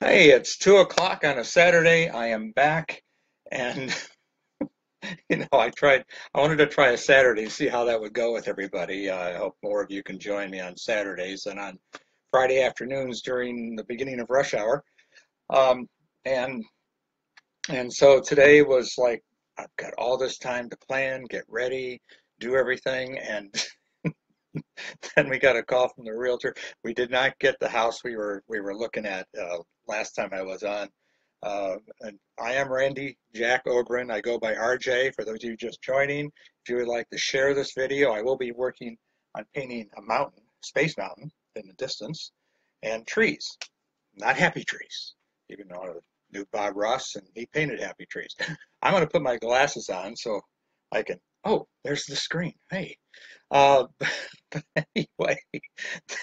Hey, it's two o'clock on a Saturday. I am back, and you know, I tried. I wanted to try a Saturday see how that would go with everybody. Uh, I hope more of you can join me on Saturdays and on Friday afternoons during the beginning of rush hour. Um, and and so today was like I've got all this time to plan, get ready, do everything, and then we got a call from the realtor. We did not get the house we were we were looking at uh, last time I was on. Uh, and I am Randy Jack Ogren. I go by RJ. For those of you just joining, if you would like to share this video, I will be working on painting a mountain, Space Mountain, in the distance, and trees, not happy trees. Even though I knew Bob Ross and he painted happy trees. I'm going to put my glasses on so I can. Oh, there's the screen. Hey, uh, but anyway,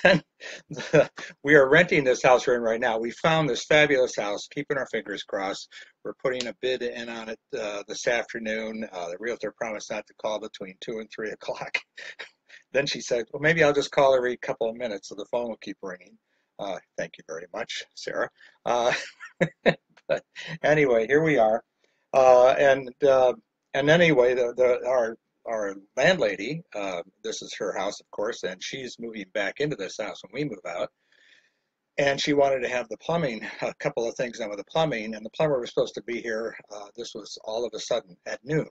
then the, we are renting this house we're in right now. We found this fabulous house, keeping our fingers crossed. We're putting a bid in on it uh, this afternoon. Uh, the realtor promised not to call between 2 and 3 o'clock. then she said, well, maybe I'll just call every couple of minutes so the phone will keep ringing. Uh, thank you very much, Sarah. Uh, but anyway, here we are. Uh, and and anyway, the, the, our our landlady, uh, this is her house, of course, and she's moving back into this house when we move out. And she wanted to have the plumbing, a couple of things done with the plumbing, and the plumber was supposed to be here. Uh, this was all of a sudden at noon.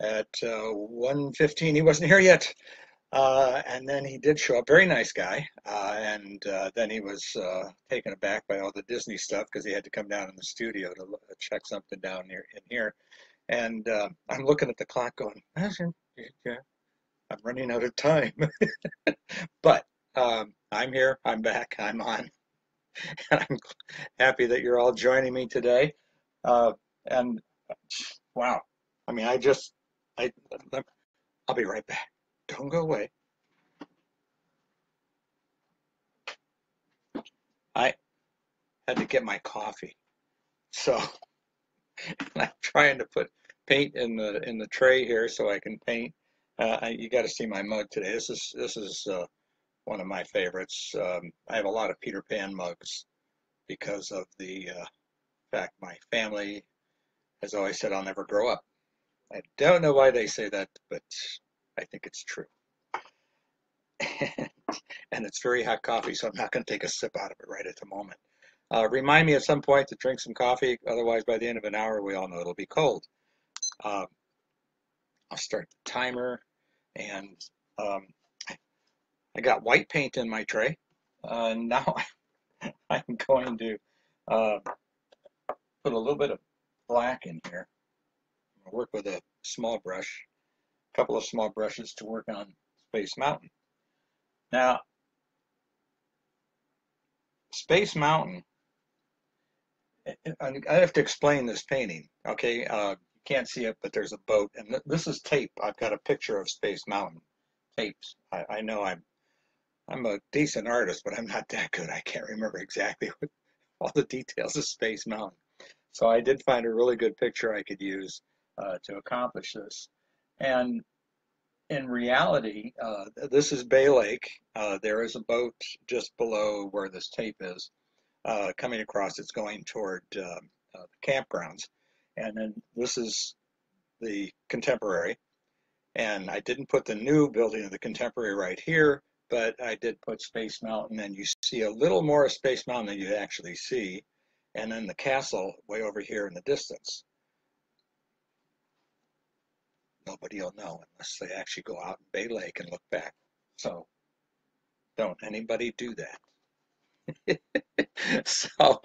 At uh, 1.15, he wasn't here yet. Uh, and then he did show up, very nice guy. Uh, and uh, then he was uh, taken aback by all the Disney stuff because he had to come down in the studio to check something down here in here. And uh, I'm looking at the clock going, I'm running out of time. but um, I'm here, I'm back, I'm on. And I'm happy that you're all joining me today. Uh, and wow, I mean, I just, I, I'll be right back. Don't go away. I had to get my coffee. So I'm trying to put paint in the in the tray here so I can paint. Uh, you got to see my mug today. This is this is uh, one of my favorites. Um, I have a lot of Peter Pan mugs because of the uh, fact my family has always said I'll never grow up. I don't know why they say that, but I think it's true. and it's very hot coffee, so I'm not going to take a sip out of it right at the moment. Uh, remind me at some point to drink some coffee, otherwise by the end of an hour we all know it'll be cold. Uh, I'll start the timer and um, I got white paint in my tray. Uh, now I'm going to uh, put a little bit of black in here. I'll work with a small brush, a couple of small brushes to work on Space Mountain. Now, Space Mountain, I have to explain this painting, okay? Uh, can't see it, but there's a boat, and th this is tape. I've got a picture of Space Mountain tapes. I, I know I'm I'm a decent artist, but I'm not that good. I can't remember exactly what, all the details of Space Mountain. So I did find a really good picture I could use uh, to accomplish this. And in reality, uh, this is Bay Lake. Uh, there is a boat just below where this tape is uh, coming across. It's going toward um, uh, the campgrounds. And then this is the contemporary. And I didn't put the new building of the contemporary right here, but I did put Space Mountain, and you see a little more of Space Mountain than you actually see. And then the castle way over here in the distance. Nobody will know unless they actually go out in Bay Lake and look back. So don't anybody do that. so,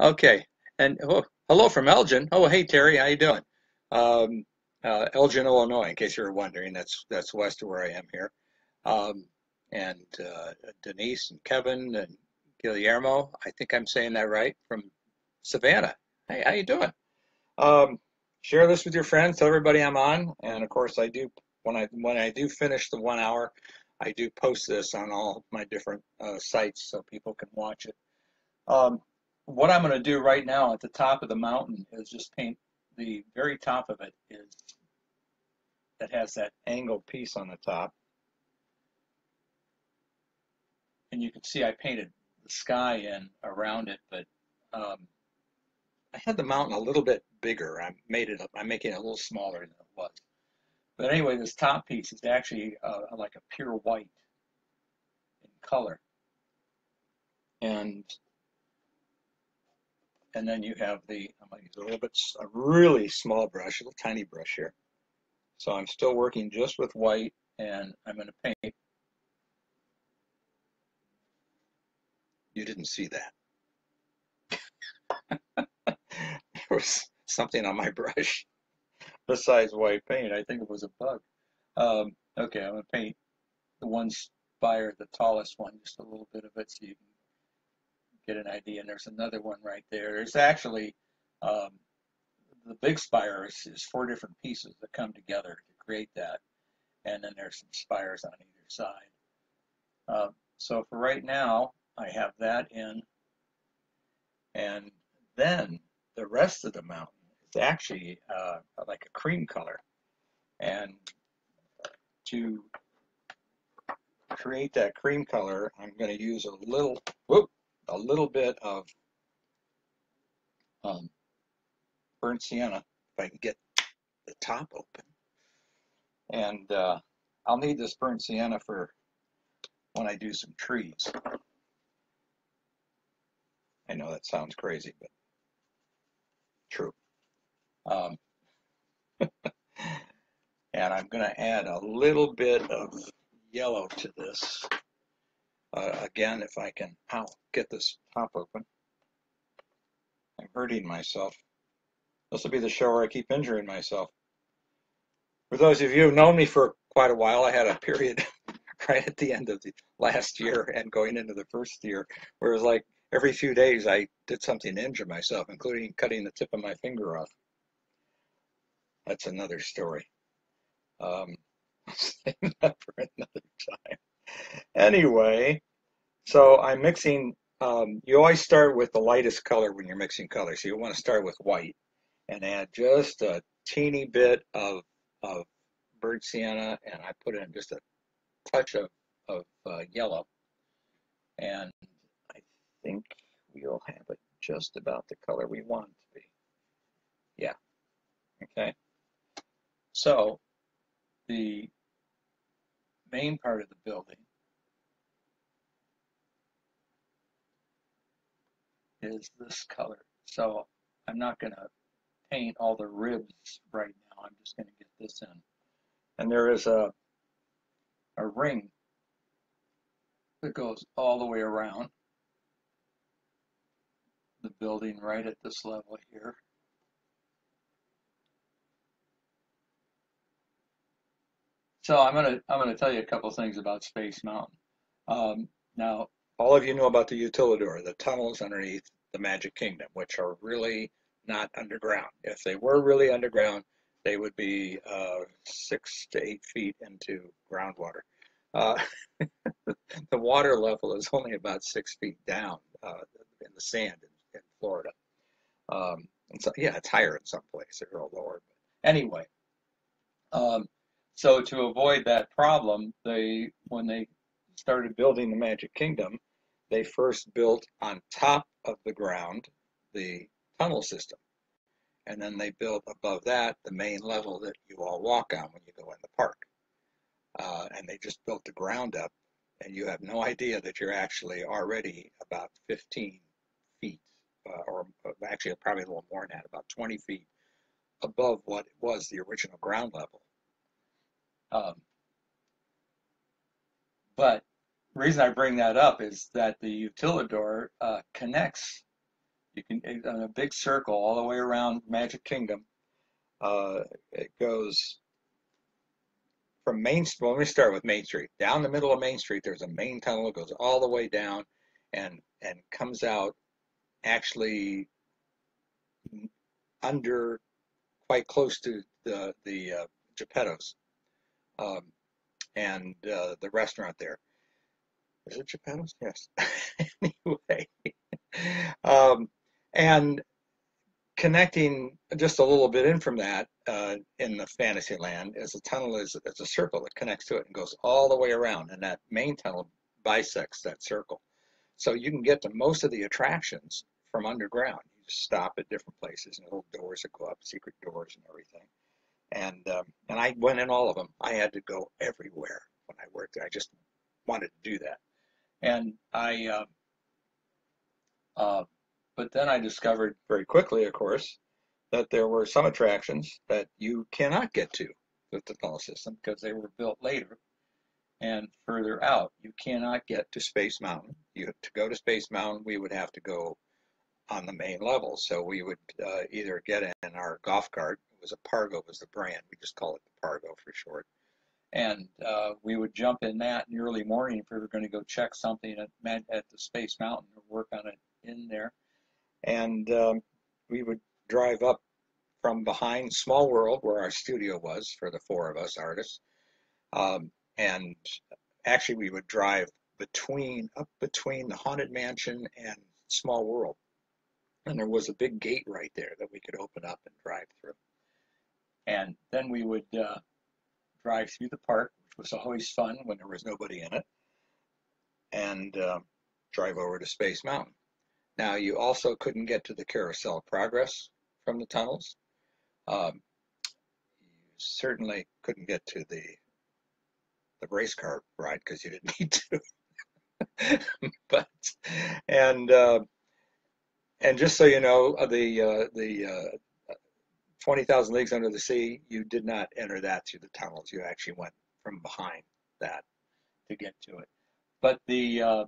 okay. And oh, hello from Elgin. Oh, hey Terry, how you doing? Um, uh, Elgin, Illinois. In case you're wondering, that's that's west of where I am here. Um, and uh, Denise and Kevin and Guillermo. I think I'm saying that right from Savannah. Hey, how you doing? Um, share this with your friends. Tell everybody I'm on. And of course, I do when I when I do finish the one hour, I do post this on all my different uh, sites so people can watch it. Um, what I'm going to do right now at the top of the mountain is just paint the very top of it is that has that angled piece on the top. And you can see I painted the sky in around it, but um, I had the mountain a little bit bigger. I made it. Up I'm making it a little smaller than it was. But anyway, this top piece is actually uh, like a pure white in color, and and then you have the. I'm going to use a little bit, a really small brush, a little tiny brush here. So I'm still working just with white, and I'm going to paint. You didn't see that. there was something on my brush besides white paint. I think it was a bug. Um, okay, I'm going to paint the one spire, the tallest one, just a little bit of it so you can get an idea. And there's another one right there. There's actually um, the big spire is, is, four different pieces that come together to create that. And then there's some spires on either side. Uh, so for right now, I have that in. And then the rest of the mountain is actually uh, like a cream color. And to create that cream color, I'm going to use a little, whoop, a little bit of um, burnt sienna, if I can get the top open. And uh, I'll need this burnt sienna for when I do some trees. I know that sounds crazy, but true. Um, and I'm going to add a little bit of yellow to this. Uh, again, if I can ow, get this top open. I'm hurting myself. This will be the show where I keep injuring myself. For those of you who've known me for quite a while, I had a period right at the end of the last year and going into the first year where it was like every few days I did something to injure myself, including cutting the tip of my finger off. That's another story. Um, for another time. Anyway, so I'm mixing, um, you always start with the lightest color when you're mixing colors. So you want to start with white and add just a teeny bit of, of burnt sienna and I put in just a touch of, of uh, yellow. And I think we'll have it just about the color we want it to be. Yeah, okay. So the main part of the building is this color. So I'm not going to paint all the ribs right now. I'm just going to get this in. And there is a, a ring that goes all the way around the building right at this level here. So I'm gonna I'm gonna tell you a couple things about Space Mountain. Um, now, all of you know about the Utilidor, the tunnels underneath the Magic Kingdom, which are really not underground. If they were really underground, they would be uh, six to eight feet into groundwater. Uh, the water level is only about six feet down uh, in the sand in, in Florida. Um, and so, yeah, it's higher in some places or lower. But anyway, um, so to avoid that problem, they when they started building the Magic Kingdom, they first built on top of the ground the tunnel system. And then they built above that the main level that you all walk on when you go in the park. Uh, and they just built the ground up, and you have no idea that you're actually already about 15 feet, uh, or actually probably a little more than that, about 20 feet above what was the original ground level. Um, but reason I bring that up is that the utilidor uh, connects. You can in a big circle all the way around Magic Kingdom. Uh, it goes from Main Street. Well, let me start with Main Street. Down the middle of Main Street, there's a main tunnel that goes all the way down and and comes out actually under quite close to the the uh, Geppetto's um, and uh, the restaurant there. Is it Geppetto's? Yes. anyway, um, and connecting just a little bit in from that uh, in the Fantasyland is a tunnel is, is a circle that connects to it and goes all the way around, and that main tunnel bisects that circle. So you can get to most of the attractions from underground. You just stop at different places and little doors that go up, secret doors and everything. And um, and I went in all of them. I had to go everywhere when I worked. I just wanted to do that. And I, uh, uh, but then I discovered very quickly, of course, that there were some attractions that you cannot get to with the tunnel system because they were built later and further out. You cannot get to Space Mountain. You to go to Space Mountain, we would have to go on the main level. So we would uh, either get in our golf cart. Was a Pargo was the brand. We just call it the Pargo for short. And uh, we would jump in that in the early morning if we were going to go check something at, at the Space Mountain or work on it in there. And um, we would drive up from behind Small World, where our studio was for the four of us artists. Um, and actually, we would drive between up between the Haunted Mansion and Small World. And there was a big gate right there that we could open up and drive through. And then we would uh, drive through the park, which was always fun when there was nobody in it, and uh, drive over to Space Mountain. Now, you also couldn't get to the Carousel Progress from the tunnels. Um, you certainly couldn't get to the the race car ride because you didn't need to. but and uh, and just so you know, uh, the uh, the uh, 20,000 Leagues Under the Sea, you did not enter that through the tunnels. You actually went from behind that to get to it. But the uh,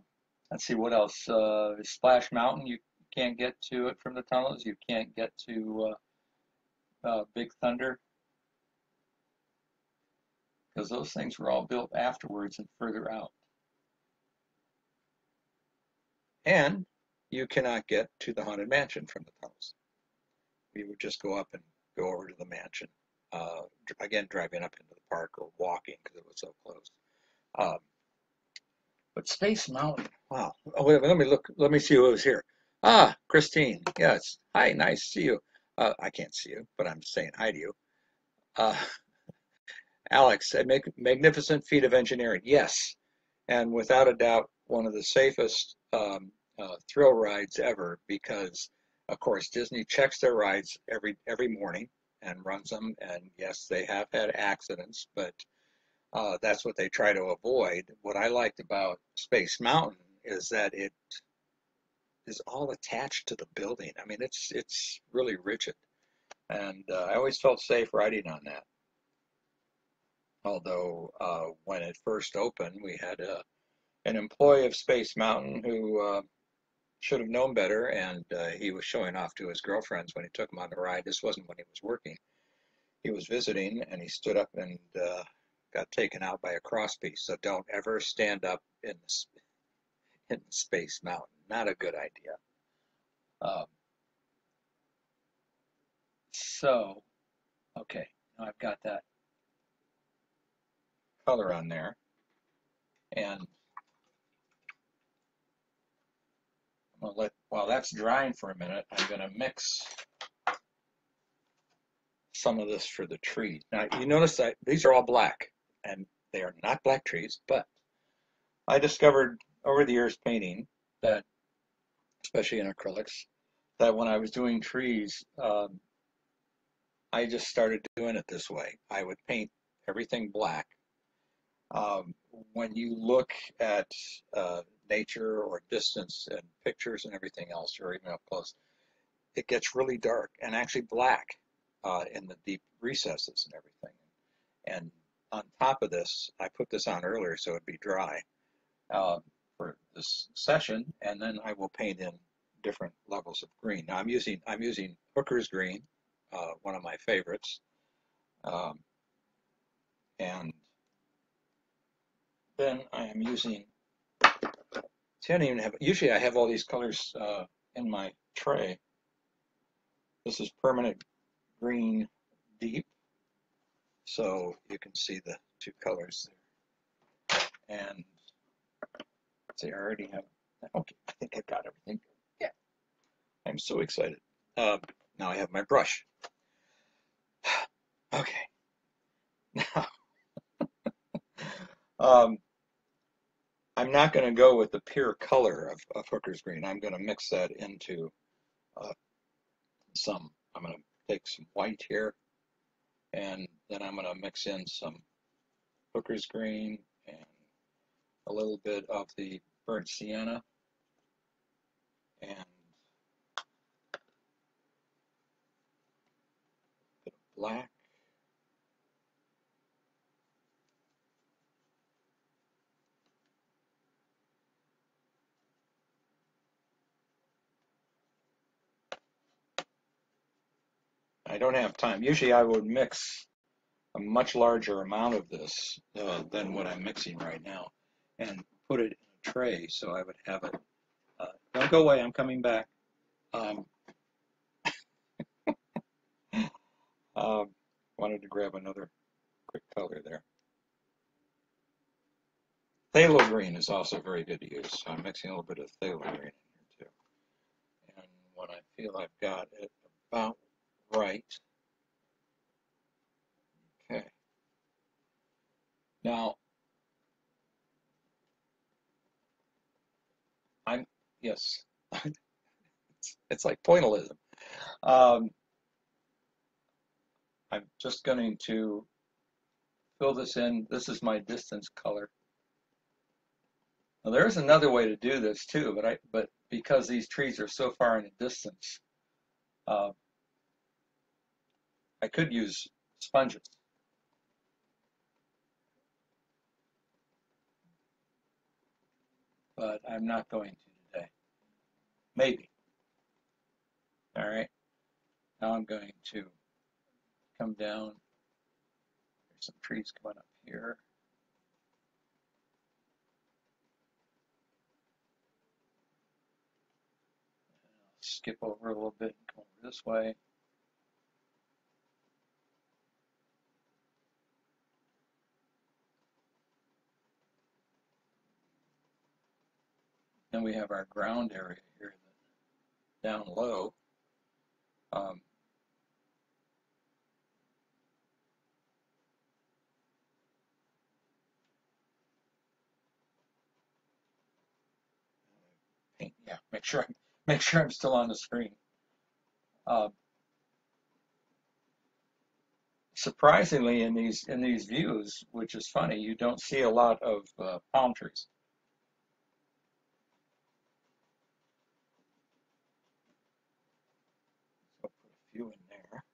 let's see what else. Uh, Splash Mountain, you can't get to it from the tunnels. You can't get to uh, uh, Big Thunder because those things were all built afterwards and further out. And you cannot get to the Haunted Mansion from the tunnels. We would just go up and go over to the mansion. Uh, again, driving up into the park or walking because it was so close. Um, but Space Mountain, wow. Oh, wait, let me look. Let me see who was here. Ah, Christine. Yes. Hi. Nice to see you. Uh, I can't see you, but I'm saying hi to you. Uh, Alex, a mag magnificent feat of engineering. Yes, and without a doubt, one of the safest um, uh, thrill rides ever because, of course, Disney checks their rides every every morning and runs them. And yes, they have had accidents, but uh, that's what they try to avoid. What I liked about Space Mountain is that it is all attached to the building. I mean, it's it's really rigid, and uh, I always felt safe riding on that. Although uh, when it first opened, we had a an employee of Space Mountain who uh, should have known better, and uh, he was showing off to his girlfriends when he took them on the ride. This wasn't when he was working. He was visiting, and he stood up and uh, got taken out by a crosspiece. So don't ever stand up in in Space Mountain. Not a good idea. Um, so, okay, now I've got that color on there, and Let, while that's drying for a minute, I'm going to mix some of this for the tree. Now, you notice that these are all black, and they are not black trees, but I discovered over the years painting that, especially in acrylics, that when I was doing trees, um, I just started doing it this way. I would paint everything black. Um, when you look at uh, nature or distance and pictures and everything else, or even up close, it gets really dark and actually black uh, in the deep recesses and everything. And on top of this, I put this on earlier so it'd be dry uh, for this session, and then I will paint in different levels of green. Now I'm using I'm using Hooker's green, uh, one of my favorites, um, and then I am using See, I don't even have, usually I have all these colors uh, in my tray. This is permanent green deep, so you can see the two colors there. And see, I already have, okay, I think I've got everything. Yeah, I'm so excited. Uh, now I have my brush. okay, now, um, I'm not going to go with the pure color of, of Hooker's Green. I'm going to mix that into uh, some, I'm going to take some white here and then I'm going to mix in some Hooker's green and a little bit of the burnt sienna and black. I don't have time. Usually I would mix a much larger amount of this uh, than what I'm mixing right now and put it in a tray so I would have it. Uh, don't go away, I'm coming back. Um, um, wanted to grab another quick color there. Phthalo green is also very good to use, so I'm mixing a little bit of phthalo green in here too. And when I feel I've got it about right, okay. Now, I'm, yes, it's, it's like pointillism. Um, I'm just going to fill this in. This is my distance color. Now there's another way to do this too, but I but because these trees are so far in the distance, uh, I could use sponges. But I'm not going to today. Maybe. All right. Now I'm going to come down. There's some trees coming up here. skip over a little bit and come over this way. Then we have our ground area here down low. Um, yeah, make sure I'm make sure I'm still on the screen. Uh, surprisingly, in these in these views, which is funny, you don't see a lot of uh, palm trees. So put a few in there,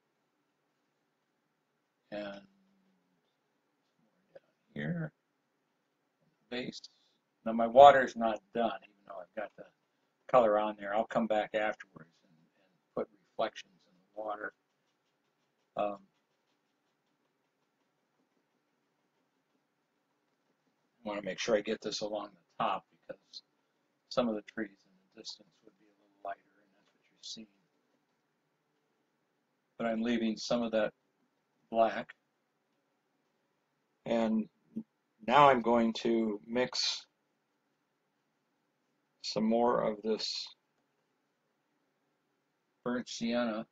and here, base. Now my water is not done, even though I've got the color on there. I'll come back afterwards and, and put reflections in the water. Um, I want to make sure I get this along the top because some of the trees in the distance would be a little lighter and that's what you're seeing. But I'm leaving some of that black. And now I'm going to mix some more of this burnt sienna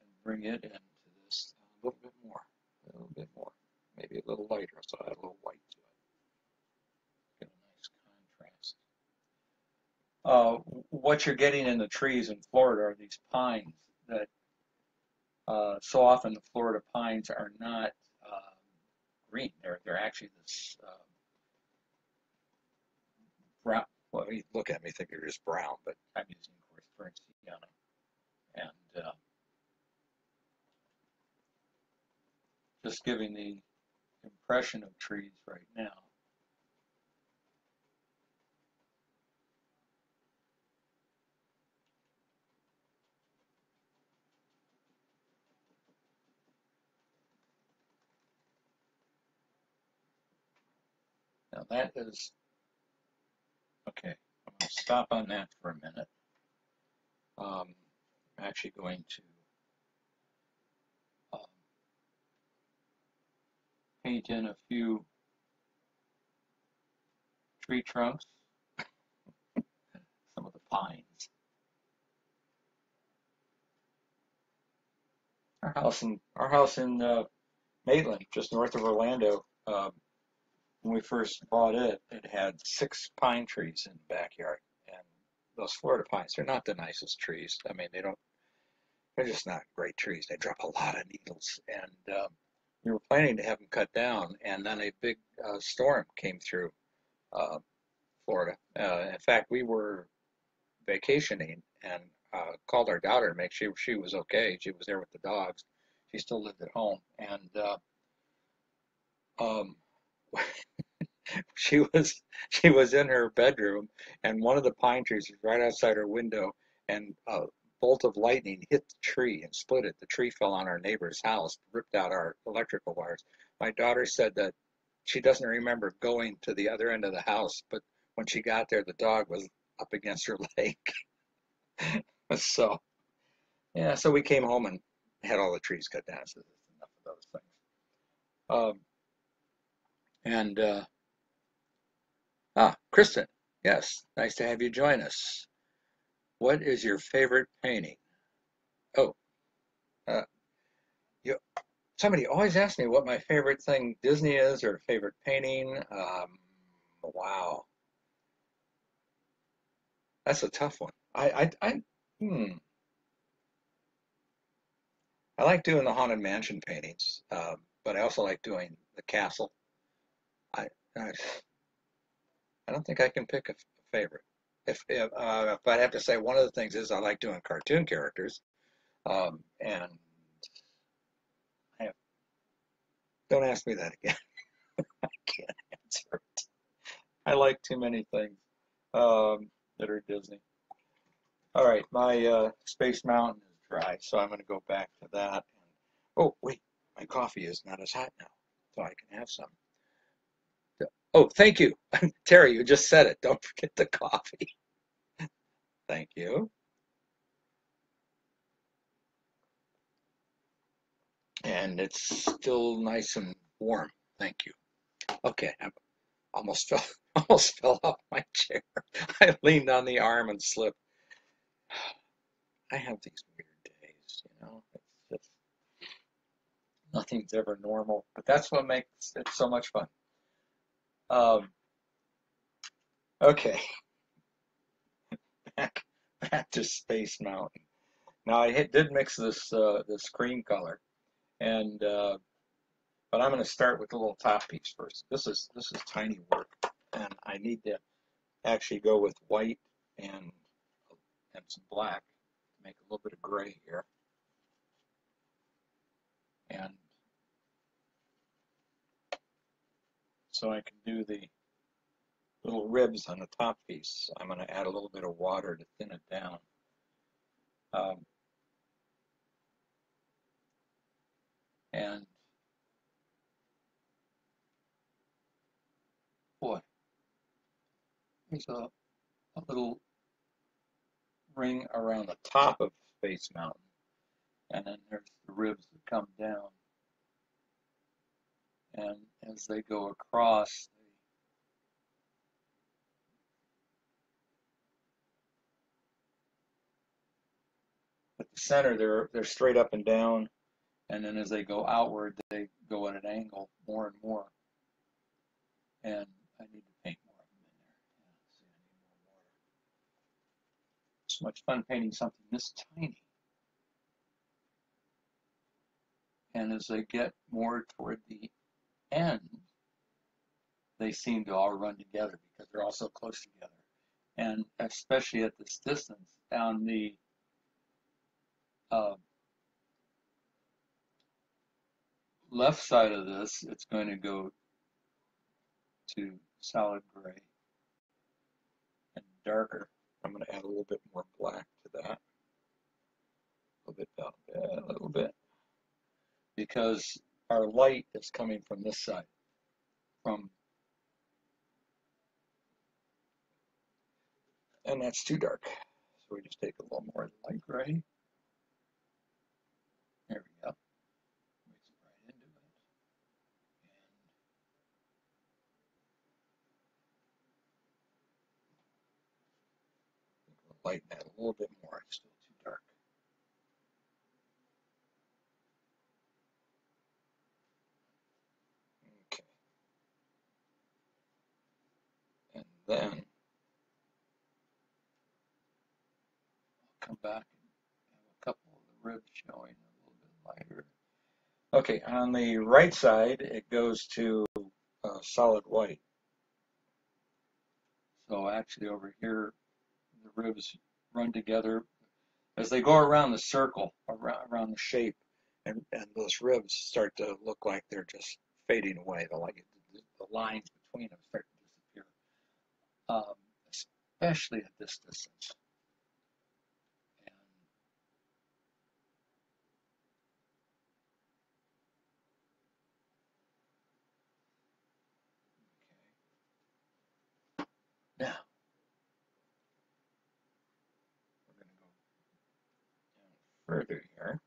and bring it into this a little bit more, a little bit more, maybe a little lighter, so I add a little white to it. Get a nice contrast. Uh, what you're getting in the trees in Florida are these pines that uh, so often the Florida pines are not uh, green. They're they're actually this uh, brown. Well, you look at me think you're just brown, but I'm using, course, burnt sienna. And uh, just giving the impression of trees right now. Now that is Okay, I'm going to stop on that for a minute. Um, I'm actually going to um, paint in a few tree trunks, some of the pines. Our house in our house in uh, Maitland, just north of Orlando, uh, when we first bought it, it had six pine trees in the backyard. And those Florida pines, they're not the nicest trees. I mean, they don't, they're just not great trees. They drop a lot of needles. And um, we were planning to have them cut down, and then a big uh, storm came through uh, Florida. Uh, in fact, we were vacationing and uh, called our daughter to make sure she was okay. She was there with the dogs. She still lived at home, and uh, um, she was she was in her bedroom, and one of the pine trees was right outside her window, and a bolt of lightning hit the tree and split it. The tree fell on our neighbor's house, ripped out our electrical wires. My daughter said that she doesn't remember going to the other end of the house, but when she got there, the dog was up against her leg. so, yeah, so we came home and had all the trees cut down. So enough of those things. Um, and uh, ah, Kristen, yes, nice to have you join us. What is your favorite painting? Oh, uh, you, somebody always asks me what my favorite thing Disney is or favorite painting. Um, wow, that's a tough one. I, I, I, hmm. I like doing the haunted mansion paintings, uh, but I also like doing the castle. I, don't think I can pick a favorite. If if, uh, if I'd have to say one of the things is I like doing cartoon characters, um, and I have, don't ask me that again. I can't answer it. I like too many things um, that are Disney. All right, my uh, Space Mountain is dry, so I'm going to go back to that. And, oh, wait, my coffee is not as hot now, so I can have some. Oh, thank you. Terry, you just said it. Don't forget the coffee. thank you. And it's still nice and warm. Thank you. Okay, I almost fell almost fell off my chair. I leaned on the arm and slipped. I have these weird days, you know. It's just nothing's ever normal, but that's what makes it so much fun. Um, okay, back back to Space Mountain. Now I hit, did mix this uh, this cream color, and uh, but I'm going to start with the little top piece first. This is this is tiny work, and I need to actually go with white and and some black to make a little bit of gray here. And so I can do the little ribs on the top piece. I'm going to add a little bit of water to thin it down. Um, and boy, there's a, a little ring around the top of Space Mountain. And then there's the ribs that come down. And as they go across, at the center, they're, they're straight up and down. And then as they go outward, they go at an angle more and more. And I need to paint more of them in there. See, I need more water. So much fun painting something this tiny. And as they get more toward the end, they seem to all run together because they're all so close together. And especially at this distance, down the uh, left side of this, it's going to go to solid gray and darker. I'm going to add a little bit more black to that. A little bit down there, a little bit. Because our light is coming from this side, from and that's too dark. So we just take a little more light gray. There we go. Lighten that a little bit more. It's still too dark. Okay. Then come back and have a couple of the ribs showing a little bit lighter. Okay, on the right side, it goes to uh, solid white. So actually over here, the ribs run together as they go around the circle, around, around the shape, and, and those ribs start to look like they're just fading away. The, like, the lines between them start um, especially at this distance. Now, we're going to go further here.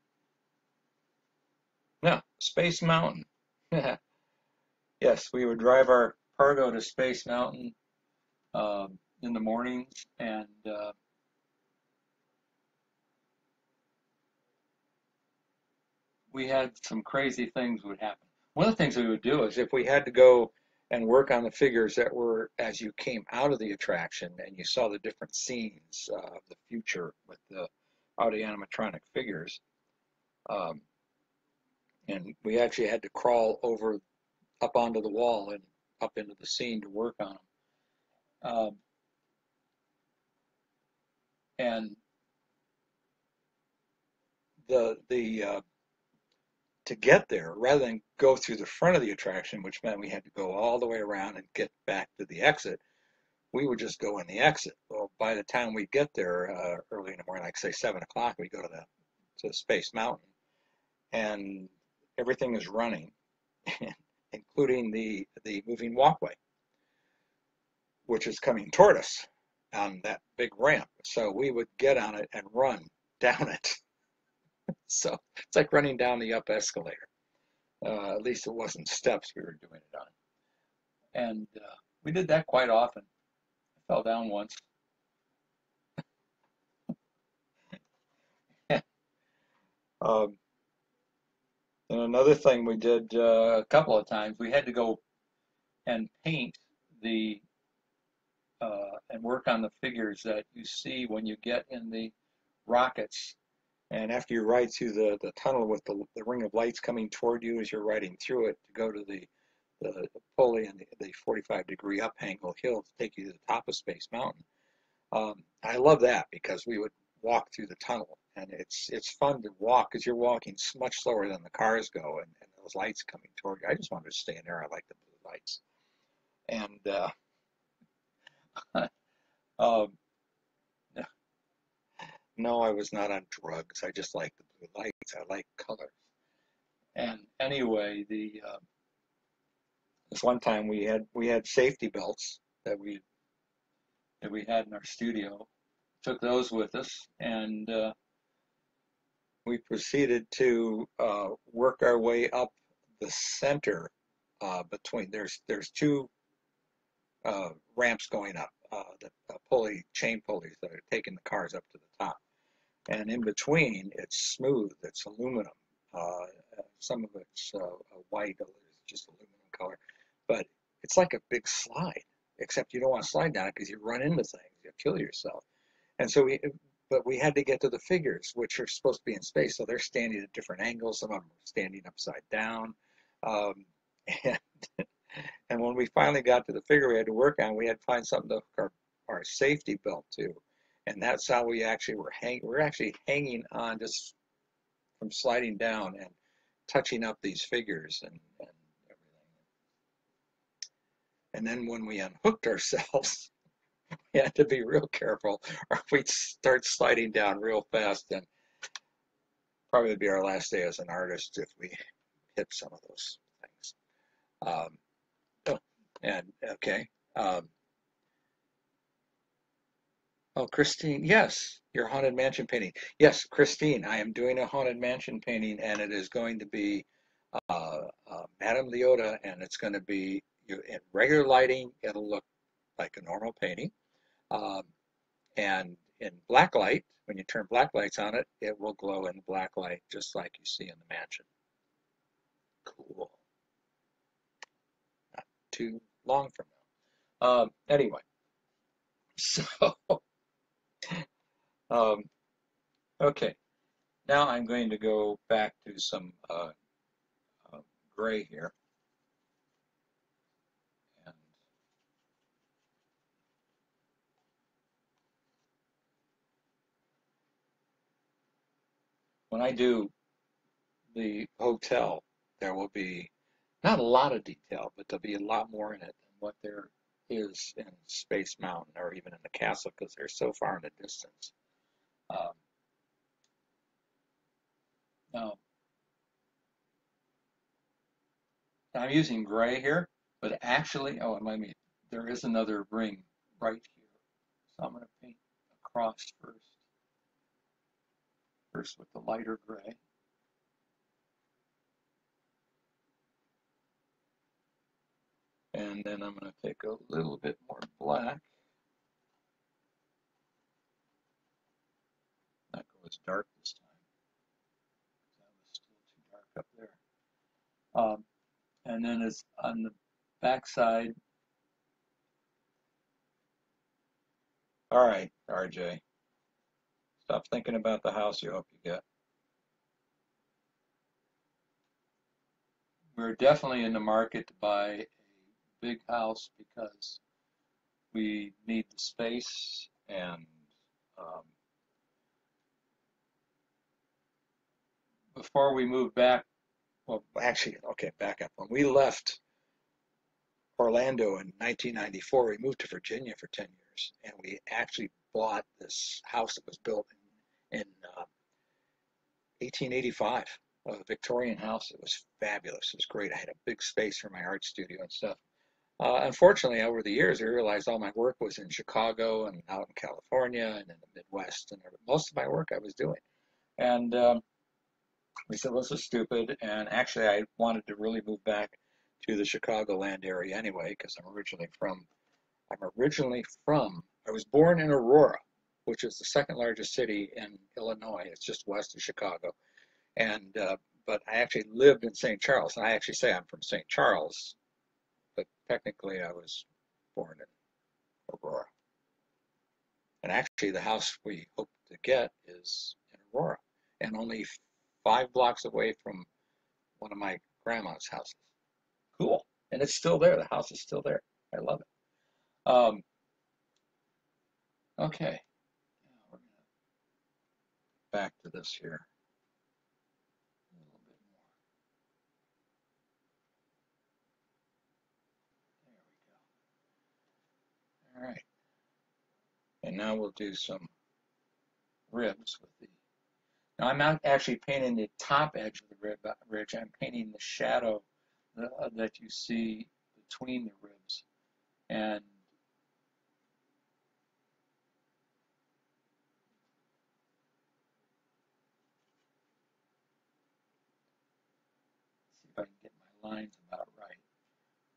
Now, Space Mountain. yes, we would drive our Pargo to Space Mountain um, in the mornings, and uh, we had some crazy things would happen. One of the things we would do is if we had to go and work on the figures that were as you came out of the attraction and you saw the different scenes uh, of the future with the audio animatronic figures. Um, and we actually had to crawl over up onto the wall and up into the scene to work on them. Um, and the the uh, to get there rather than go through the front of the attraction, which meant we had to go all the way around and get back to the exit. We would just go in the exit. Well, by the time we get there uh, early in the morning, like say seven o'clock, we go to the to Space Mountain, and everything is running, including the the moving walkway, which is coming toward us on that big ramp. So we would get on it and run down it so it's like running down the up escalator. Uh, at least it wasn't steps we were doing it on. And uh, we did that quite often. I fell down once. um, and another thing we did uh, a couple of times, we had to go and paint the uh, and work on the figures that you see when you get in the rockets and after you ride through the, the tunnel with the, the ring of lights coming toward you as you're riding through it to go to the, the, pulley and the, the 45 degree up angle hill to take you to the top of Space Mountain. Um, I love that because we would walk through the tunnel and it's it's fun to walk because you're walking much slower than the cars go and, and those lights coming toward you. I just wanted to stay in there. I like the blue lights. And uh, um, no, I was not on drugs. I just like the blue lights. I like colors. And anyway, the uh, this one time we had we had safety belts that we that we had in our studio. Took those with us, and uh, we proceeded to uh, work our way up the center uh, between. There's there's two uh, ramps going up, uh, the pulley chain pulleys that are taking the cars up to the top. And in between it's smooth it's aluminum. Uh, some of it's uh, white just aluminum color. But it's like a big slide except you don't want to slide down because you run into things you kill yourself. And so we but we had to get to the figures which are supposed to be in space so they're standing at different angles. Some of them are standing upside down. Um, and and when we finally got to the figure we had to work on we had to find something to hook our, our safety belt to and that's how we actually were hanging. We're actually hanging on just from sliding down and touching up these figures and, and everything. And then when we unhooked ourselves, we had to be real careful, or we'd start sliding down real fast, and probably be our last day as an artist if we hit some of those things. Um, and okay. Um, Oh, Christine, yes, your Haunted Mansion painting. Yes, Christine, I am doing a Haunted Mansion painting, and it is going to be uh, uh, Madame Leota, and it's going to be in regular lighting. It'll look like a normal painting, um, and in black light, when you turn black lights on it, it will glow in black light, just like you see in the mansion. Cool. Not too long from now. Um, anyway, so. Um, Okay, now I'm going to go back to some uh, uh, gray here. When I do the hotel, there will be not a lot of detail, but there'll be a lot more in it than what there is in Space Mountain or even in the castle because they're so far in the distance. Um, now, I'm using gray here, but actually, oh, I mean, there is another ring right here. So I'm going to paint across first. First with the lighter gray. And then I'm going to take a little bit more black. Not go as dark this time. That was still too dark up there. Um, and then it's on the back side. All right, RJ. Stop thinking about the house you hope you get. We're definitely in the market to buy big house because we need the space and um, before we moved back, well, actually, okay, back up. When we left Orlando in 1994, we moved to Virginia for 10 years, and we actually bought this house that was built in, in uh, 1885, a Victorian house. It was fabulous. It was great. I had a big space for my art studio and stuff. Uh, unfortunately, over the years, I realized all my work was in Chicago and out in California and in the Midwest, and most of my work I was doing. And um, we said, well, this is stupid. And actually, I wanted to really move back to the Chicagoland area anyway, because I'm originally from, I'm originally from, I was born in Aurora, which is the second largest city in Illinois. It's just west of Chicago. And, uh, but I actually lived in St. Charles. And I actually say I'm from St. Charles, but technically I was born in Aurora. And actually, the house we hope to get is in Aurora. And only five blocks away from one of my grandma's houses. Cool. And it's still there. The house is still there. I love it. Um, okay. Back to this here. A little bit more. There we go. All right. And now we'll do some ribs with the now I'm not actually painting the top edge of the rib uh, ridge. I'm painting the shadow uh, that you see between the ribs. And see if I can get my lines about right.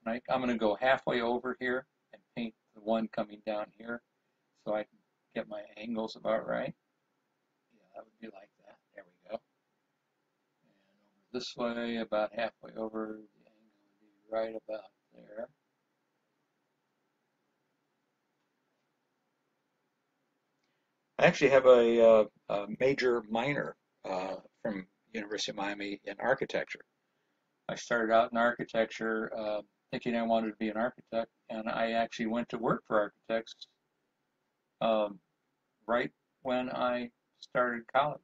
right? I'm going to go halfway over here and paint the one coming down here so I can get my angles about right. Yeah, that would be like that. There we go. And over this way, about halfway over, the angle would be right about there. I actually have a, uh, a major minor uh, from University of Miami in architecture. I started out in architecture uh, thinking I wanted to be an architect, and I actually went to work for architects um, right when I started college.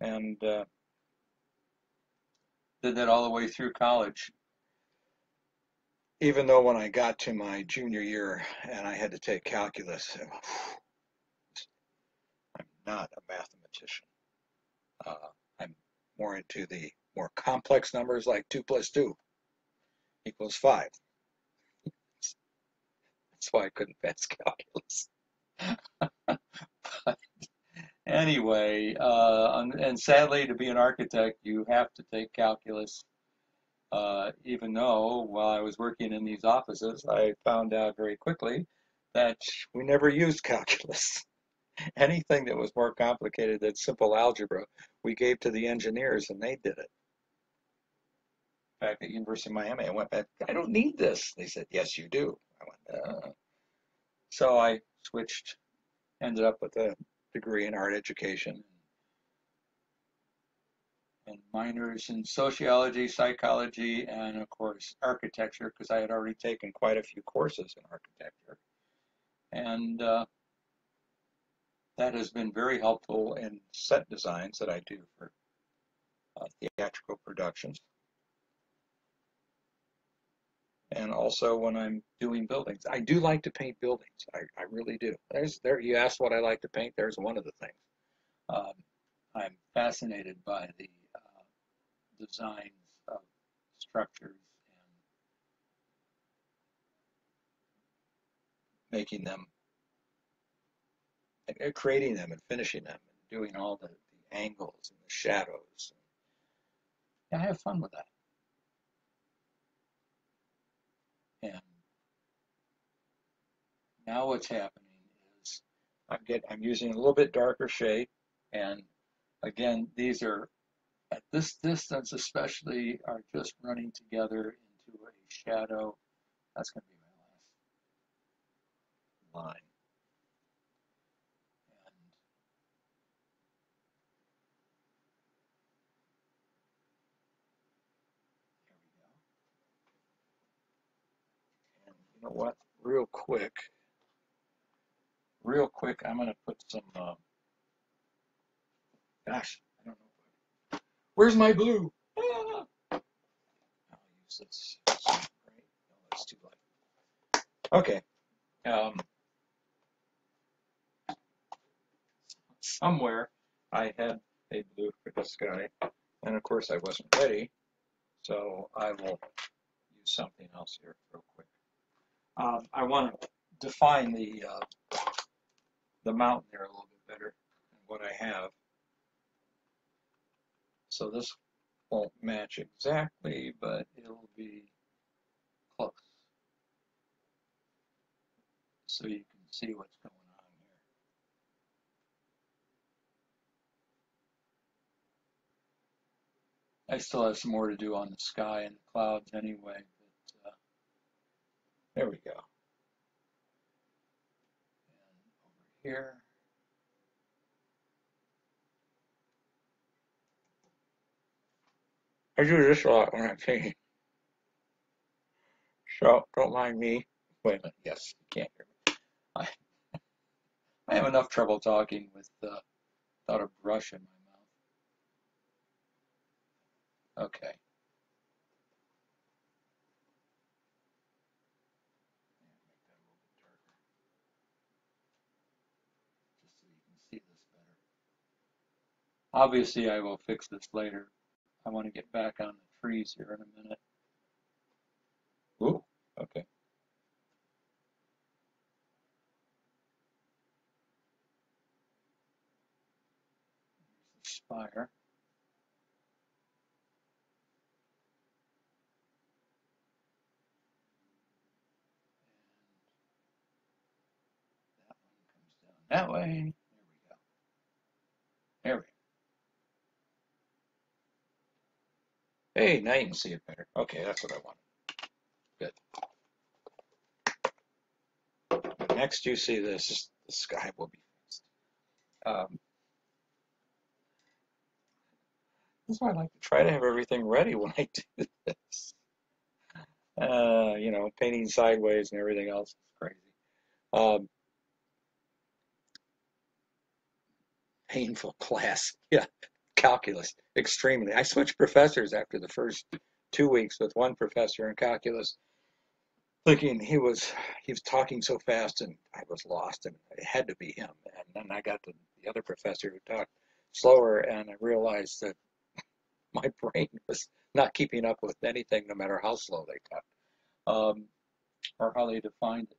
And uh, did that all the way through college. Even though when I got to my junior year and I had to take calculus, I'm not a mathematician. Uh, I'm more into the more complex numbers like 2 plus 2 equals 5. That's why I couldn't pass calculus. But Anyway, uh, and sadly, to be an architect, you have to take calculus. Uh, even though while I was working in these offices, I found out very quickly that we never used calculus. Anything that was more complicated than simple algebra, we gave to the engineers and they did it. Back at University of Miami, I went back, I don't need this. They said, yes, you do. I went, uh. So I switched, ended up with a degree in art education and minors in sociology, psychology, and of course architecture because I had already taken quite a few courses in architecture. And uh, that has been very helpful in set designs that I do for uh, theatrical productions. And also when I'm doing buildings. I do like to paint buildings. I, I really do. There's there you asked what I like to paint, there's one of the things. Um, I'm fascinated by the uh, designs of structures and making them, and creating them and finishing them and doing all the, the angles and the shadows. And I have fun with that. And now what's happening is I'm get I'm using a little bit darker shade and again these are at this distance especially are just running together into a shadow. That's going to be my last line. And there we go. And you know what? Real quick, real quick, I'm going to put some, uh, gosh, Where's my blue? Ah! I'll use this. Too light. Okay. Um, somewhere I had a blue for the sky, and of course I wasn't ready, so I will use something else here real quick. Um, I want to define the uh, the mountain there a little bit better than what I have. So this won't match exactly, but it'll be close. So you can see what's going on here. I still have some more to do on the sky and the clouds anyway, there we go. And over here. I do this a lot when I'm painting. So don't mind me. Wait a minute. Yes, you can't hear me. I, I have enough trouble talking with uh, without a brush in my mouth. Okay. Obviously, I will fix this later. I want to get back on the trees here in a minute. Ooh, okay. Spire. That one comes down that way. There we go. There we go. Hey, now you can see it better. Okay, that's what I want. Good. Next you see this, the sky will be fixed. Um, that's why I like to try to have everything ready when I do this. Uh, you know, painting sideways and everything else is crazy. Um, painful class. Yeah, calculus extremely. I switched professors after the first two weeks with one professor in calculus, thinking he was he was talking so fast and I was lost and it had to be him. And then I got to the other professor who talked slower and I realized that my brain was not keeping up with anything no matter how slow they talked um, or how they defined it.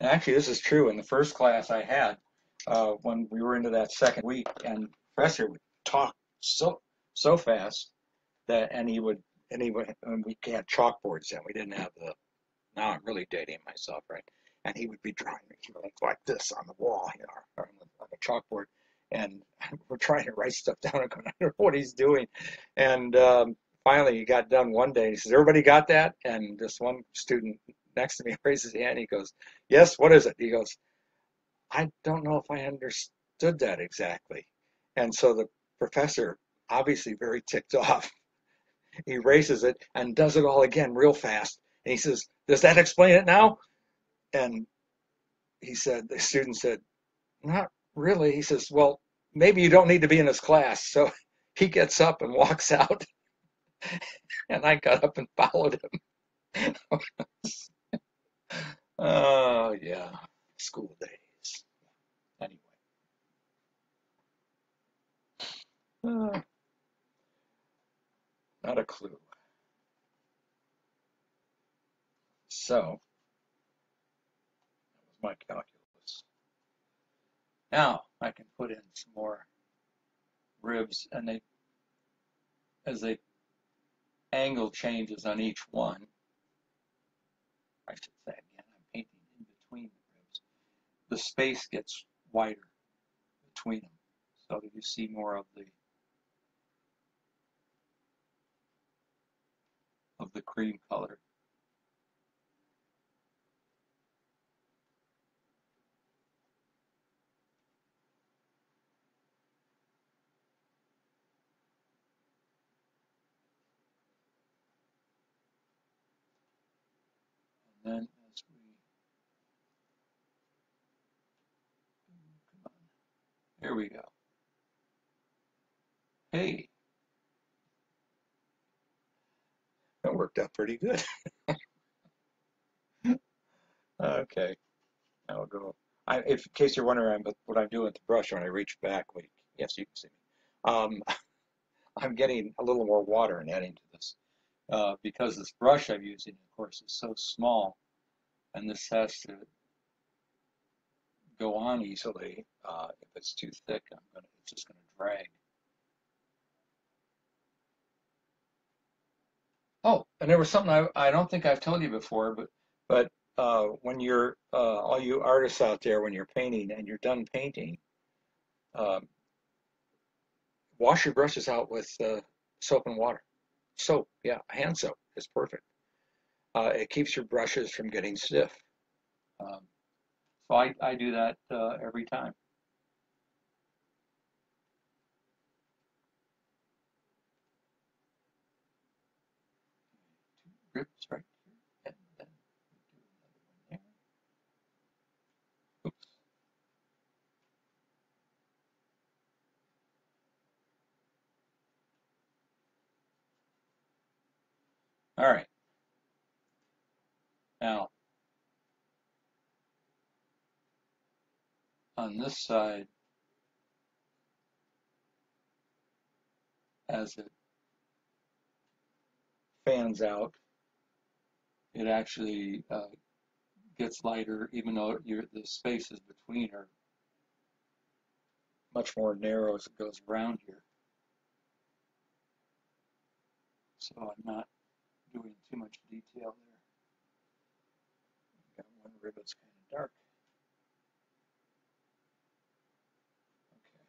actually, this is true. In the first class I had, uh, when we were into that second week, and professor would talk so so fast that, and he would, and he would, and we had chalkboards then. We didn't have the. Now I'm really dating myself, right? And he would be drawing like, like this on the wall, you know, on the, on the chalkboard, and we're trying to write stuff down I don't know what he's doing. And um, finally he got done one day. He says, "Everybody got that?" And this one student next to me raises his hand. He goes, "Yes. What is it?" He goes, "I don't know if I understood that exactly." And so the professor, obviously very ticked off, erases it and does it all again real fast. And he says, "Does that explain it now?" And he said, the student said, "Not really." He says, "Well, maybe you don't need to be in this class." So he gets up and walks out, and I got up and followed him. oh yeah, school days. Anyway, uh, not a clue. So that was my calculus. Now I can put in some more ribs, and they as they angle changes on each one. I should say again, I'm painting in between the ribs. The space gets wider between them, so that you see more of the of the cream color. And then as we come on, here we go. Hey, that worked out pretty good. okay, I'll go. I, if, in case you're wondering what I'm doing with the brush when I reach back, wait, yes, you can see me. Um, I'm getting a little more water and adding to this uh, because this brush I'm using, of course, is so small, and this has to go on easily. Uh, if it's too thick, I'm gonna, it's just going to drag. Oh, and there was something I, I don't think I've told you before, but but uh, when you're uh, all you artists out there, when you're painting and you're done painting, um, wash your brushes out with uh, soap and water. Soap, yeah, hand soap is perfect. Uh, it keeps your brushes from getting stiff. Um, so I, I do that uh, every time. Grips right here, and then do another one there. Oops. All right. Now, on this side, as it fans out, it actually uh, gets lighter, even though the spaces between are much more narrow as it goes around here. So I'm not doing too much detail there. Got one rib that's kind of dark. Okay.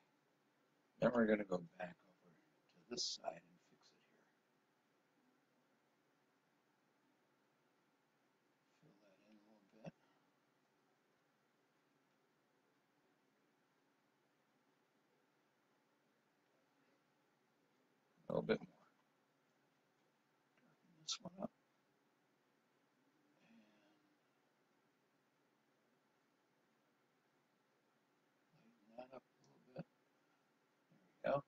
Then we're going to go back over to this side and fix it here. Fill that in a little bit. A little bit one up. Lighten up a little bit. There we go.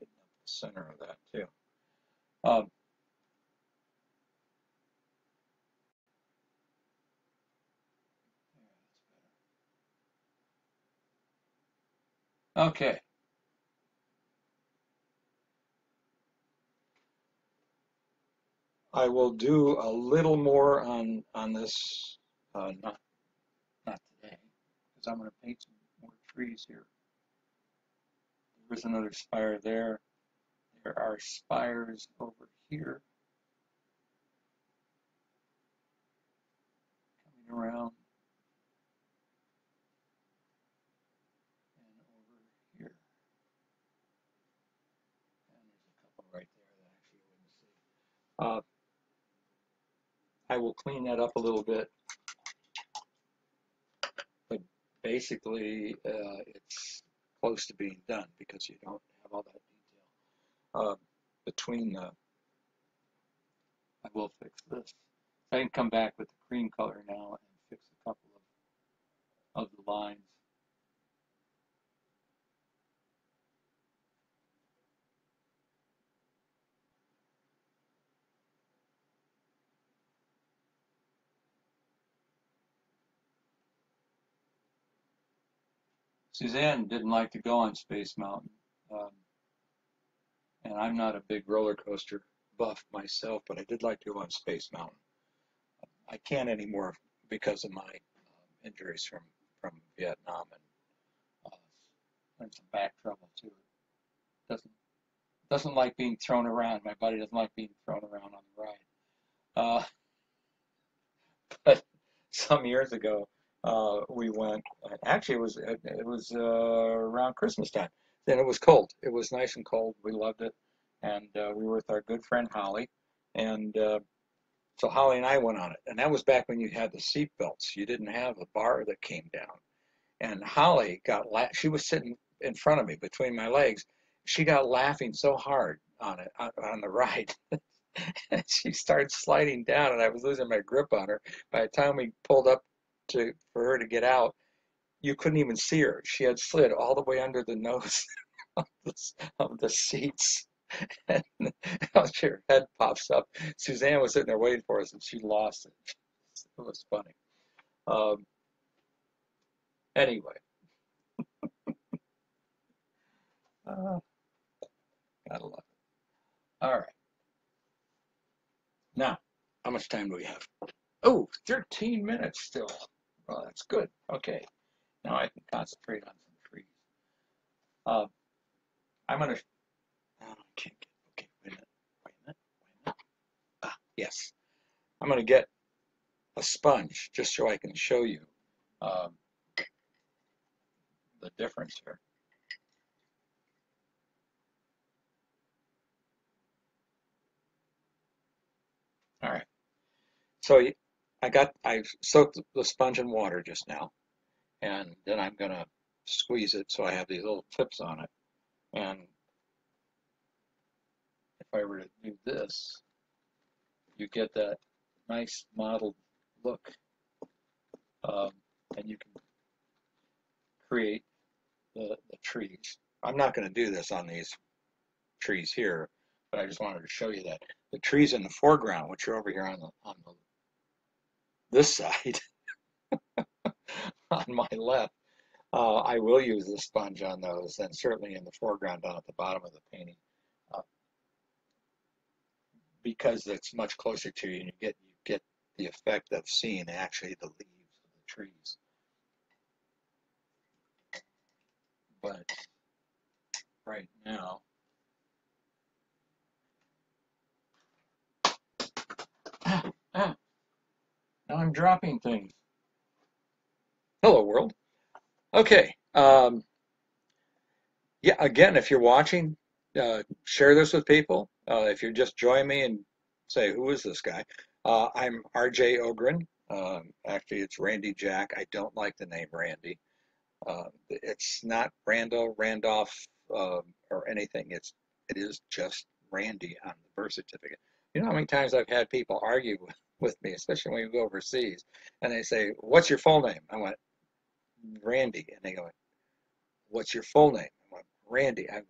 Lighten up the center of that too. Um, okay. I will do a little more on, on this, uh, not, not today, because I'm going to paint some more trees here. There is another spire there. There are spires over here. Coming around. Uh, I will clean that up a little bit. But basically, uh, it's close to being done because you don't have all that detail. Uh, between the, I will fix this. I can come back with the cream color now and fix a couple of, of the lines. Suzanne didn't like to go on Space Mountain. Um, and I'm not a big roller coaster buff myself, but I did like to go on Space Mountain. I can't anymore because of my um, injuries from, from Vietnam and uh, and some back trouble too. Doesn't doesn't like being thrown around. My body doesn't like being thrown around on the ride. Uh, but some years ago, uh, we went. Actually, it was it was uh, around Christmas time. Then it was cold. It was nice and cold. We loved it, and uh, we were with our good friend Holly, and uh, so Holly and I went on it. And that was back when you had the seat belts. You didn't have a bar that came down. And Holly got la- she was sitting in front of me between my legs. She got laughing so hard on it on, the ride. and she started sliding down and I was losing my grip on her. By the time we pulled up to for her to get out, you couldn't even see her. She had slid all the way under the nose of the, of the seats. and her head pops up. Suzanne was sitting there waiting for us, and she lost it. It was funny. Um, anyway, uh, gotta love it. All right. Now, how much time do we have? Oh, 13 minutes still. Well, that's good. Okay. Now I can concentrate on some trees. Uh, I'm going to Oh, I can't get, okay, wait a minute, wait a minute, wait a minute. Ah, yes. I'm going to get a sponge just so I can show you um, the difference here. All right. So I got, I soaked the sponge in water just now, and then I'm going to squeeze it so I have these little tips on it. And if I were to do this, you get that nice mottled look. Um, and you can create the, the trees. I'm not going to do this on these trees here, but I just wanted to show you that. The trees in the foreground, which are over here on the on the this side, on my left, uh, I will use the sponge on those, and certainly in the foreground down at the bottom of the painting because it's much closer to you and you get you get the effect of seeing actually the leaves of the trees. But right now I'm dropping things. Hello world. Okay. Um, yeah, again, if you're watching, uh, share this with people. Uh, if you just join me and say, who is this guy? Uh, I'm RJ Ogren. Um, actually, it's Randy Jack. I don't like the name Randy. Uh, it's not Randall, Randolph, um, or anything. It's it is just Randy on the birth certificate. You know how many times I've had people argue with, with me, especially when we go overseas, and they say, "What's your full name?" I went, "Randy," and they go, "What's your full name?" I went, "Randy." I,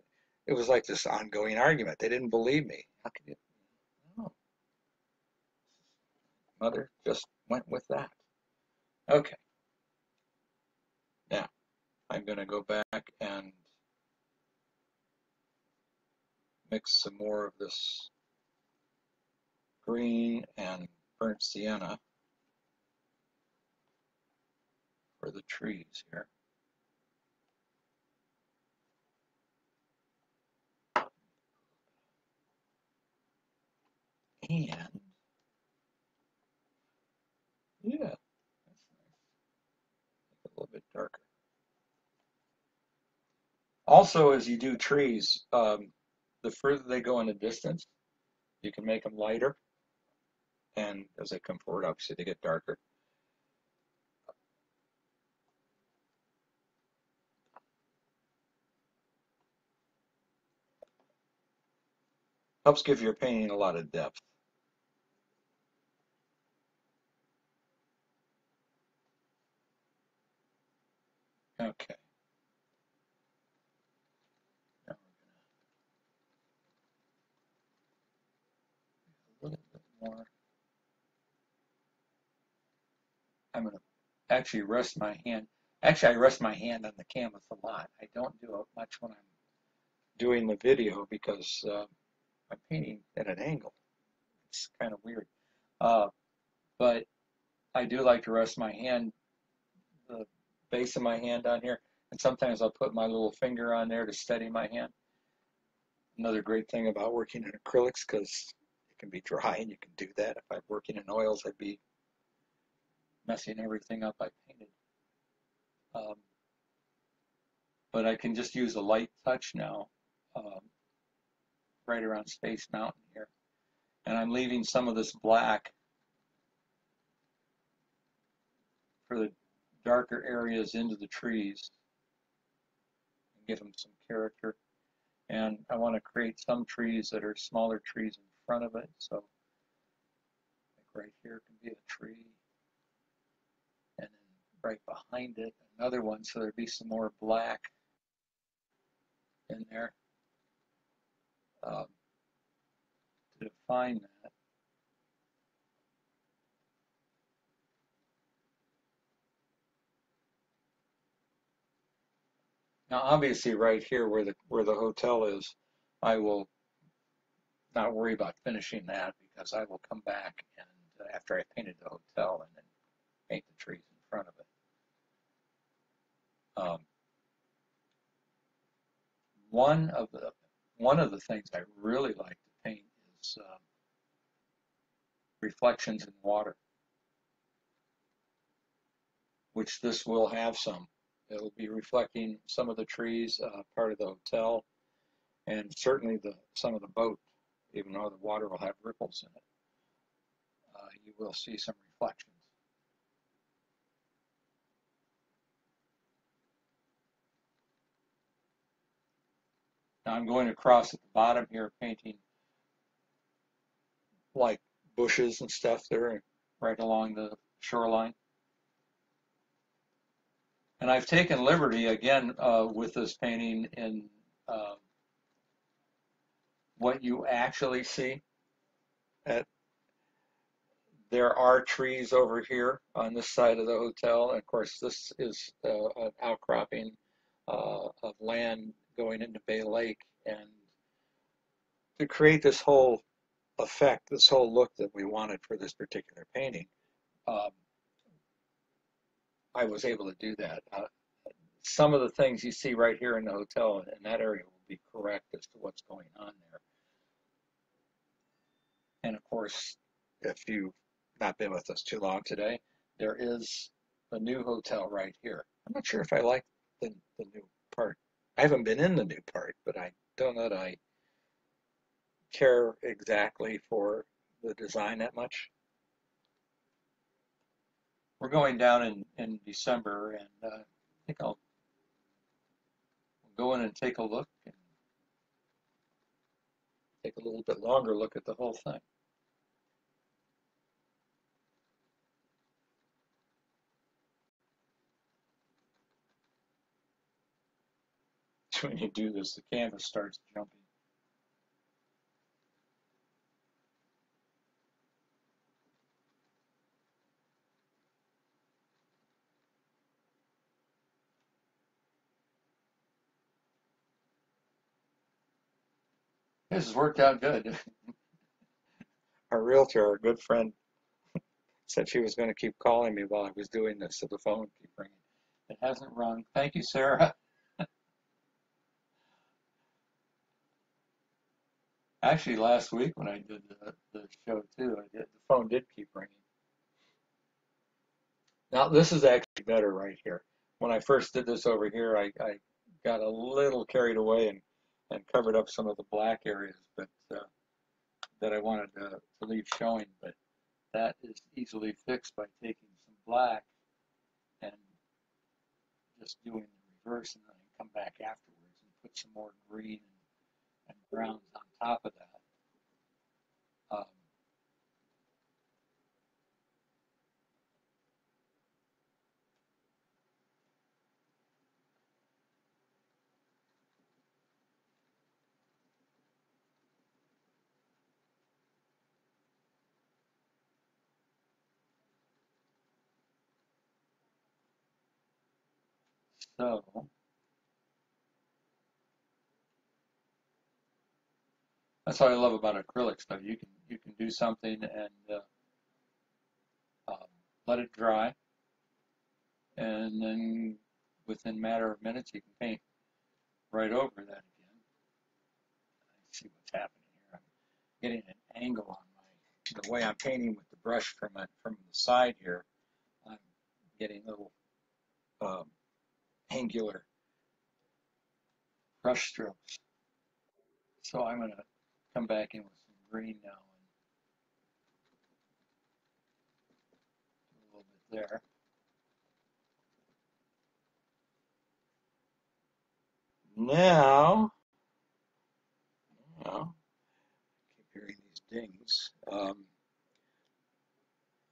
it was like this ongoing argument. They didn't believe me. How can you? Mother just went with that. Okay. Now, I'm going to go back and mix some more of this green and burnt sienna for the trees here. And yeah, that's nice. a little bit darker. Also, as you do trees, um, the further they go in the distance, You can make them lighter, and as they come forward, obviously they get darker. Helps give your painting a lot of depth. Okay. More. I'm gonna actually rest my hand. Actually, I rest my hand on the canvas a lot. I don't do it much when I'm doing the video because uh, I'm painting at an angle. It's kind of weird. Uh, but I do like to rest my hand, the base of my hand on here, and sometimes I'll put my little finger on there to steady my hand. Another great thing about working in acrylics, because it can be dry and you can do that. If I'm working in oils, I'd be messing everything up I painted. Um, but I can just use a light touch now. Um, right around Space Mountain here. And I'm leaving some of this black for the darker areas into the trees and give them some character. And I want to create some trees that are smaller trees in front of it. So like right here can be a tree. Right behind it, another one. So there'd be some more black in there um, to define that. Now, obviously, right here where the where the hotel is, I will not worry about finishing that because I will come back and uh, after I painted the hotel and then paint the trees in front of it. Um, one of the one of the things I really like to paint is um, reflections in water, which this will have some. It'll be reflecting some of the trees, uh, part of the hotel, and certainly the some of the boat, even though the water will have ripples in it. Uh, you will see some reflections. Now I'm going across at the bottom here painting like bushes and stuff there right along the shoreline. And I've taken liberty again uh, with this painting in uh, what you actually see. At, there are trees over here on this side of the hotel. And of course, this is uh, an outcropping uh, of land going into Bay Lake and to create this whole effect, this whole look that we wanted for this particular painting, um, I was able to do that. Uh, some of the things you see right here in the hotel in that area will be correct as to what's going on there. And of course, if you've not been with us too long today, there is a new hotel right here. I'm not sure if I like the, the new part I haven't been in the new part, but I don't know that I care exactly for the design that much. We're going down in, in December, and uh, I think I'll go in and take a look and take a little bit longer look at the whole thing. when you do this, the canvas starts jumping. This has worked out good. our realtor, our good friend, said she was going to keep calling me while I was doing this, so the phone keep ringing. It hasn't rung. Thank you, Sarah. Actually, last week when I did the, the show too, I did, the phone did keep ringing. Now this is actually better right here. When I first did this over here, I, I got a little carried away and, and covered up some of the black areas, but uh, that I wanted to, to leave showing, but that is easily fixed by taking some black and just doing the reverse and then come back afterwards and put some more green and, and browns on top of that. Um, so that's what I love about acrylic stuff. You can you can do something and uh, um, let it dry, and then within a matter of minutes you can paint right over that again. See what's happening here. I'm getting an angle on my the way I'm painting with the brush from it from the side here. I'm getting little um, angular brush strokes. So I'm going to come back in with some green now and a little bit there. Now, now, keep hearing these dings. Um,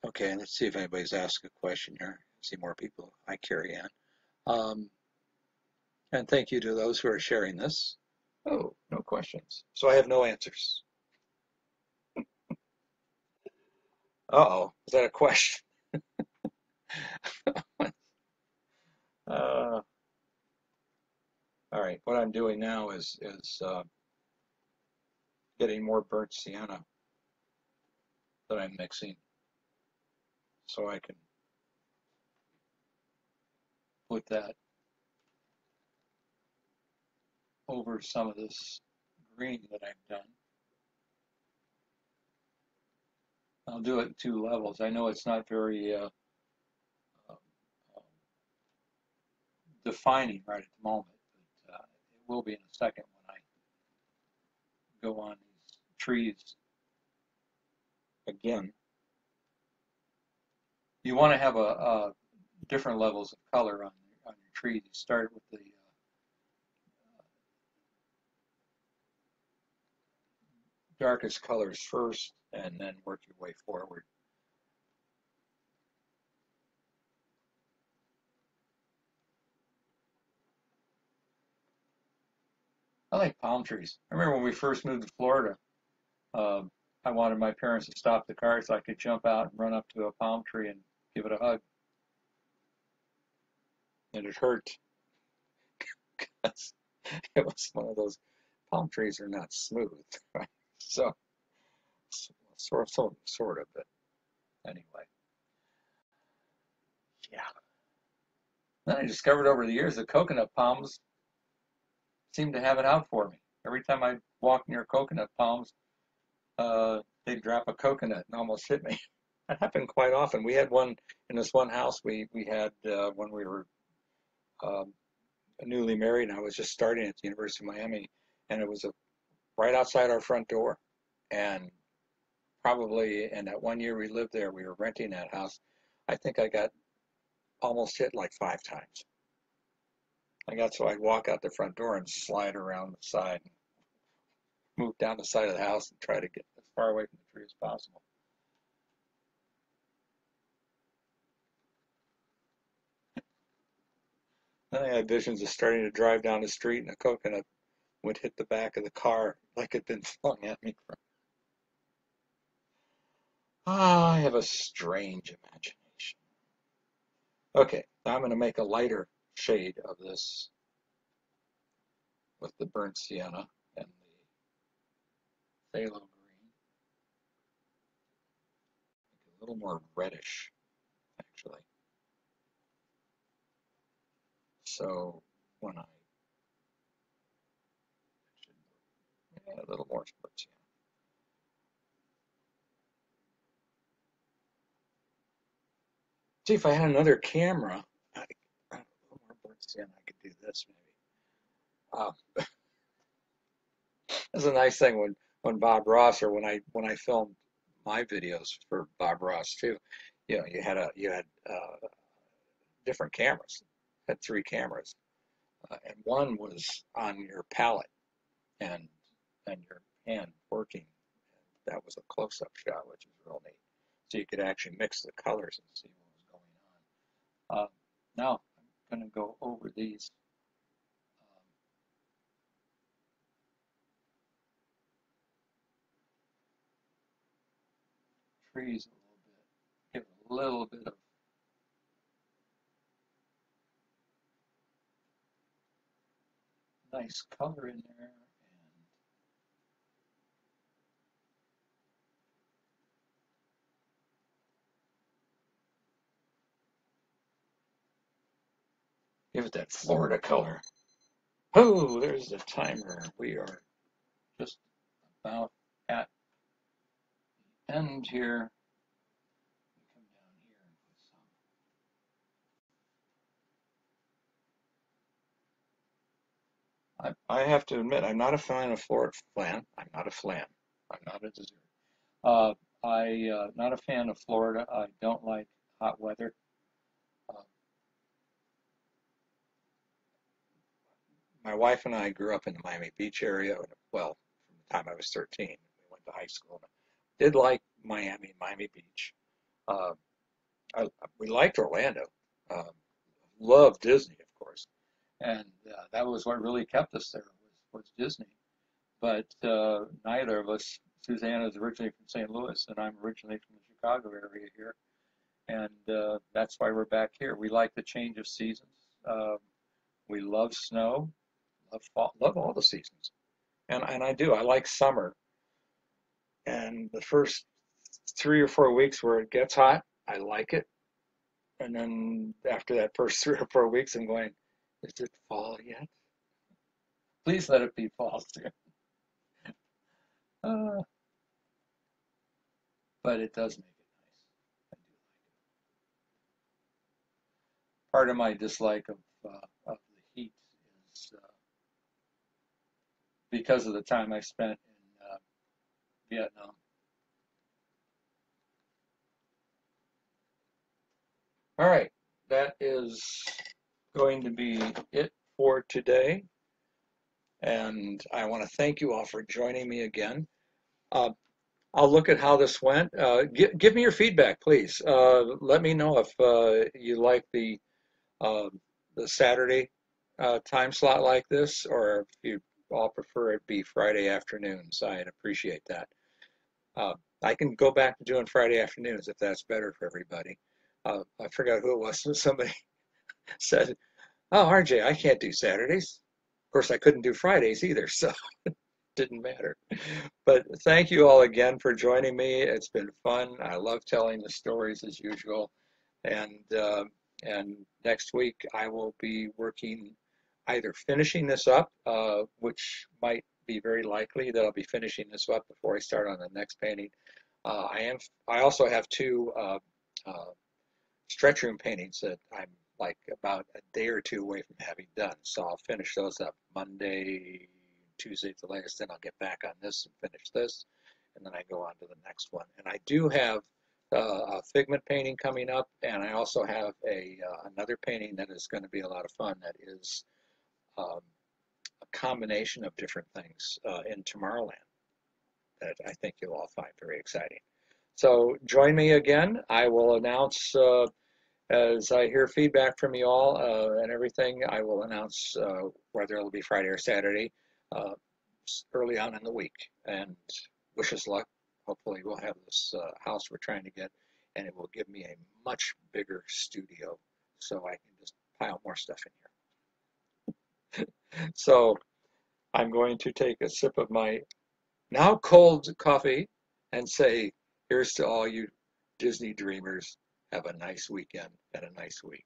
okay, let's see if anybody's asked a question here. see more people. I carry on. Um, and thank you to those who are sharing this. Oh, questions. So I have no answers. Uh-oh, is that a question? uh, all right, what I'm doing now is is uh, getting more burnt sienna that I'm mixing so I can put that over some of this green that I've done. I'll do it two levels. I know it's not very uh, uh, defining right at the moment, but uh, it will be in a second when I go on these trees again. You want to have a, a different levels of color on on your trees. You start with the darkest colors first and then work your way forward. I like palm trees. I remember when we first moved to Florida, uh, I wanted my parents to stop the car so I could jump out and run up to a palm tree and give it a hug. And it hurt because it was one of those palm trees are not smooth, right? So, sort of, sort, sort of, but anyway. Yeah. Then I discovered over the years that coconut palms seem to have it out for me. Every time I walk near coconut palms, uh, they drop a coconut and almost hit me. that happened quite often. We had one in this one house we we had uh, when we were um, newly married, and I was just starting at the University of Miami, and it was a right outside our front door. And probably in that one year we lived there, we were renting that house. I think I got almost hit like five times. I got so I'd walk out the front door and slide around the side, and move down the side of the house and try to get as far away from the tree as possible. Then I had visions of starting to drive down the street and a coconut would hit the back of the car like it'd been flung at me from. Ah, I have a strange imagination. Okay, now I'm going to make a lighter shade of this with the burnt sienna and the phthalo green. a little more reddish, actually. So when I yeah, a little more splits, yeah. See, if I had another camera, I, burnt in, I could do this maybe. Uh, that's a nice thing when when Bob Ross or when I when I filmed my videos for Bob Ross too, you know, you had a you had uh, different cameras, had three cameras, uh, and one was on your palette and and your hand working. And that was a close-up shot, which is real neat. So you could actually mix the colors and see what was going on. Uh, now I'm going to go over these. um, trees a little bit, give a little bit of nice color in there. It that Florida color. Oh, there's the timer. We are just about at the end here. I, I have to admit, I'm not a fan of Florida flan. I'm not a flan. I'm not a dessert. Uh, I uh, not a fan of Florida. I don't like hot weather. My wife and I grew up in the Miami Beach area. Well, from the time I was 13, we went to high school. Did like Miami, Miami Beach. Uh, I, we liked Orlando. Uh, loved Disney, of course and uh, that was what really kept us there was, was Disney. But uh, neither of us, Susanna is originally from St. Louis, and I'm originally from the Chicago area here, and uh, that's why we're back here. We like the change of seasons. Um, we love snow, fall, love all the seasons, and and I do. I like summer, and the first three or four weeks where it gets hot, I like it, and then after that first three or four weeks, I'm going is it fall yet? Please let it be fall soon. Uh, but it does make it nice. I do like it. Part of my dislike of, uh, of the heat is uh, because of the time I spent in uh, Vietnam. All right, that is going to be it for today. And I want to thank you all for joining me again. Uh, I'll look at how this went. Uh, give, give me your feedback, please. Uh, let me know if uh, you like the uh, the Saturday uh, time slot like this, or if you all prefer it be Friday afternoons. I'd appreciate that. I can go back to doing Friday afternoons if that's better for everybody. I forgot who it was. Somebody said, "Oh, RJ, I can't do Saturdays." Of course, I couldn't do Fridays either, so it didn't matter. But thank you all again for joining me. It's been fun. I love telling the stories as usual, and uh, and next week I will be working either finishing this up, uh, which might be very likely that I'll be finishing this up before I start on the next painting. Uh, I am. I also have two uh, uh, stretch room paintings that I'm like about a day or two away from having done. So I'll finish those up Monday, Tuesday at the latest. Then I'll get back on this and finish this, and then I go on to the next one. And I do have uh, a Figment painting coming up, and I also have a uh, another painting that is going to be a lot of fun. That is um, a combination of different things uh, in Tomorrowland that I think you'll all find very exciting. So join me again. I will announce uh, as I hear feedback from you all uh, and everything, I will announce uh, whether it'll be Friday or Saturday uh, early on in the week. And wish us luck. Hopefully, we'll have this uh, house we're trying to get, and it will give me a much bigger studio so I can just pile more stuff in here. so, I'm going to take a sip of my now cold coffee and say, here's to all you Disney dreamers have a nice weekend and a nice week.